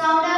sound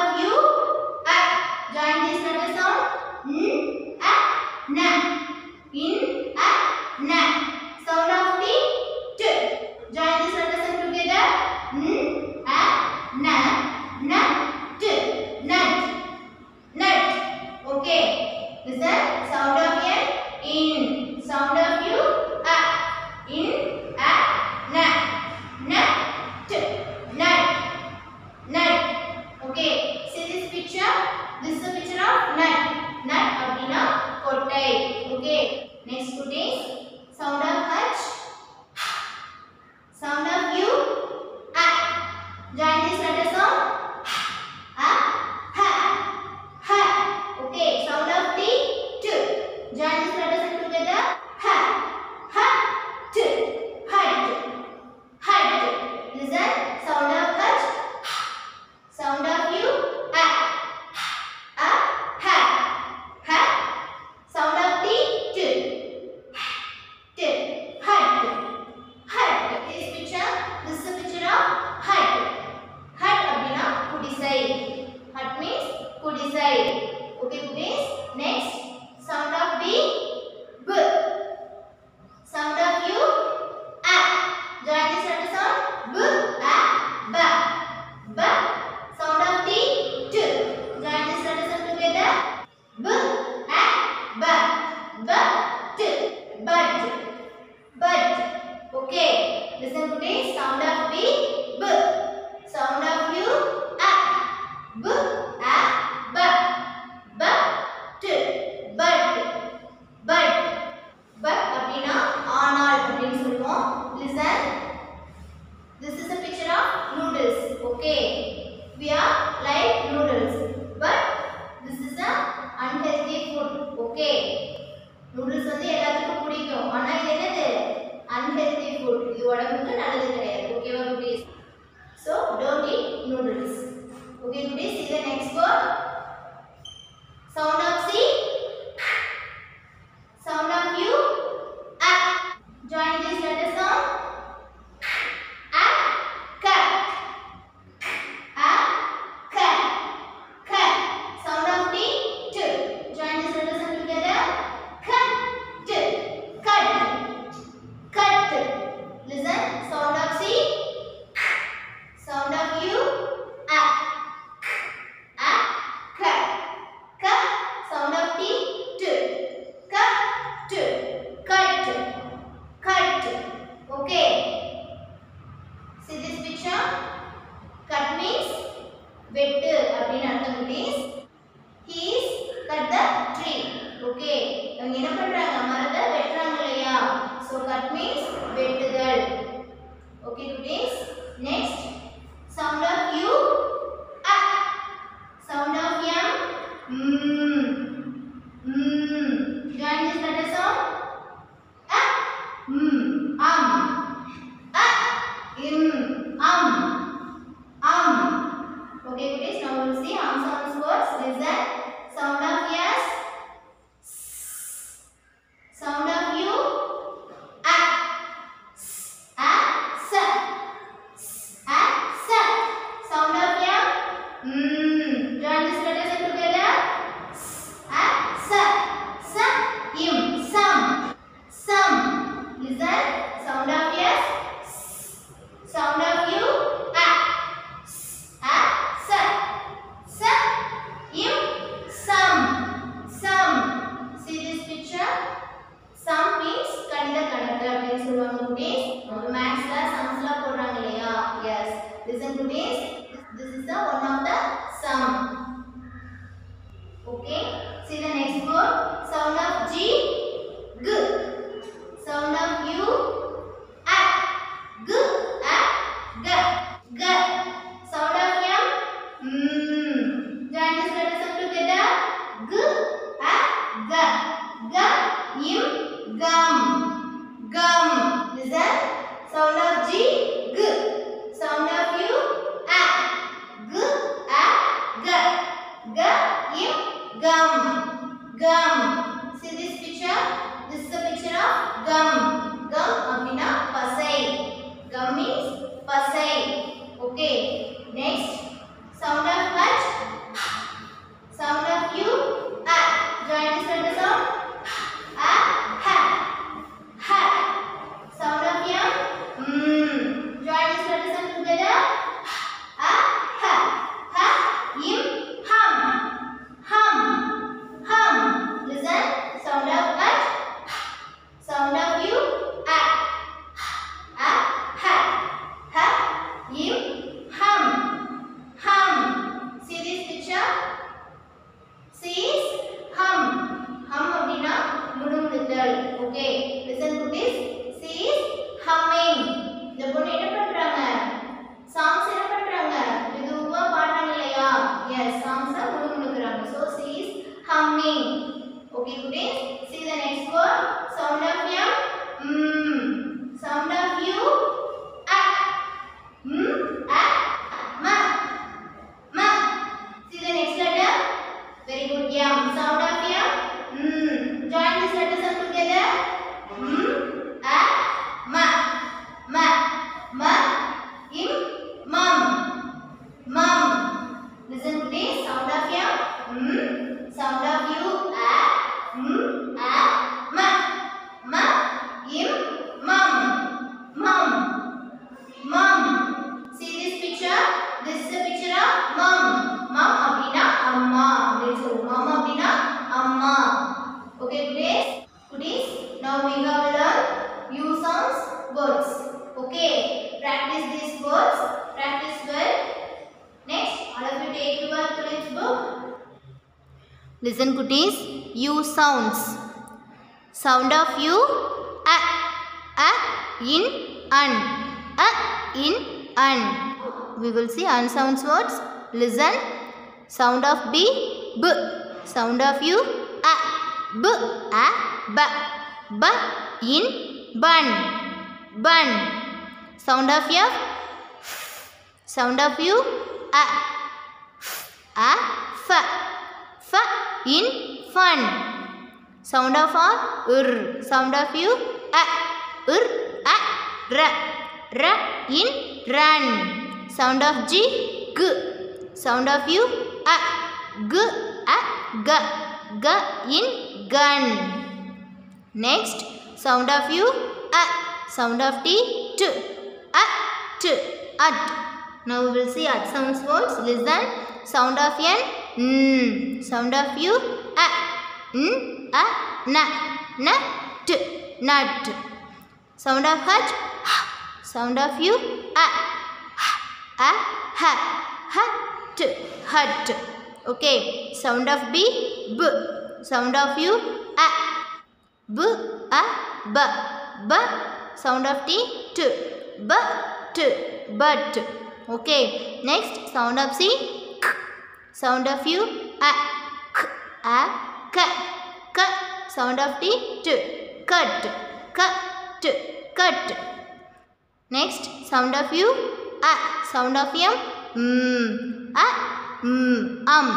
is U sounds. Sound of U, a, a, in, an, a, in, an. We will see an sounds words. Listen. Sound of B, b. Sound of U, a, b, a, ba, ba, in, bun, bun. Sound of F, sound of U, a, a, f f, in, fun. Sound of R, r. Sound of U, a, r, a, r, r, in, run. Sound of G, g. Sound of U, a, g, a, g, g, in, gun. Next, sound of U, a. Sound of T, t, a, t, at. Now we will see at sounds words. Listen. Sound of N, n. Sound of U, a, n, a, n, n, t, nut. Sound of H, h. Sound of U, a, h, a, h, h, t, hut. Okay. Sound of B, b. Sound of you? U, a, b, a, b, b. Sound of T, t, b, t, but. Okay. Next, sound of C. Sound of U, a, k, a, k, k. Sound of T, t, cut, k, t, cut. Next, sound of U, a. Sound of M, mm, mm, um,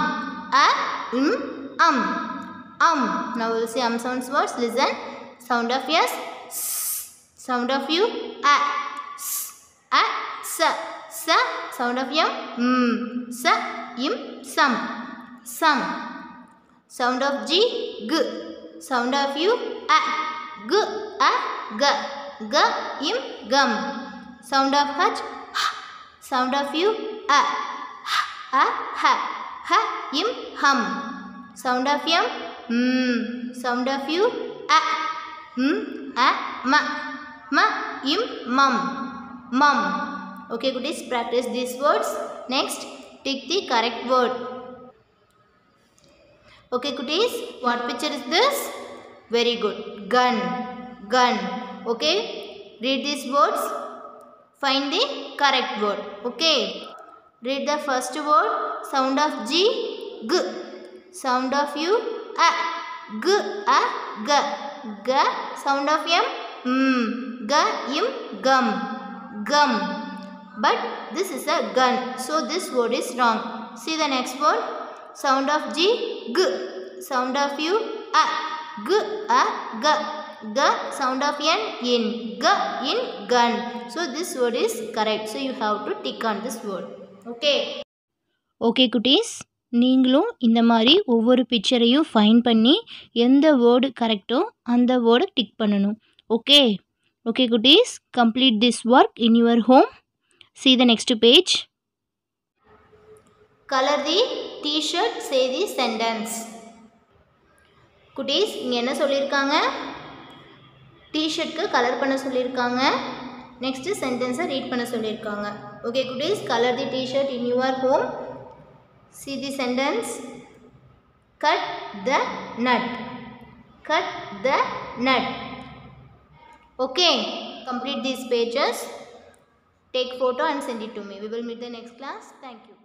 a, mm, um, um. Now we will see um sounds words. Listen. Sound of S, s. Sound of U, a, s, a, s, s. Sound of M, mm, s, im, some, some. Sound of G, g. Sound of U, a, g, a, g, g, im, gum. Sound of H, h. Sound of U, a, h, a, ha, ha, im, hum. Sound of M, mm. Sound of U, a, mm, a, ma, ma, im, mum, mum. Okay, goodies, practice these words. Next, take the correct word. Okay, cuties, what picture is this? Very good. Gun, gun. Okay, read these words. Find the correct word. Okay, read the first word. Sound of G, G. Sound of U, A. G, A, G. G. Sound of M. Mm. G. Im. Gum. Gum. But this is a gun. So this word is wrong. See the next word. Sound of G. G. Sound of U. A. G. A. G. G. Sound of N. In. G. In. Gun. So this word is correct. So you have to tick on this word. Okay. Okay, cuties. நீங்களும் இந்த மாதிரி ஒவ்வொரு பிக்சரையும் fine பண்ணி எந்த word கரெக்டோ அந்த வேர்டை tick பண்ணணும் okay okay குட்டீஸ் complete this work in your home See the next page. Color the t-shirt, say the sentence. குட்டீஸ் இங்கே என்ன சொல்லியிருக்காங்க டிஷர்ட்க்கு கலர் பண்ண சொல்லியிருக்காங்க நெக்ஸ்ட்டு சென்டென்ஸை ரீட் பண்ண சொல்லியிருக்காங்க ஓகே குட்டீஸ் colour the t-shirt in your home see the sentence cut the nut cut the nut okay complete these pages take photo and send it to me. We will meet the next class. Thank you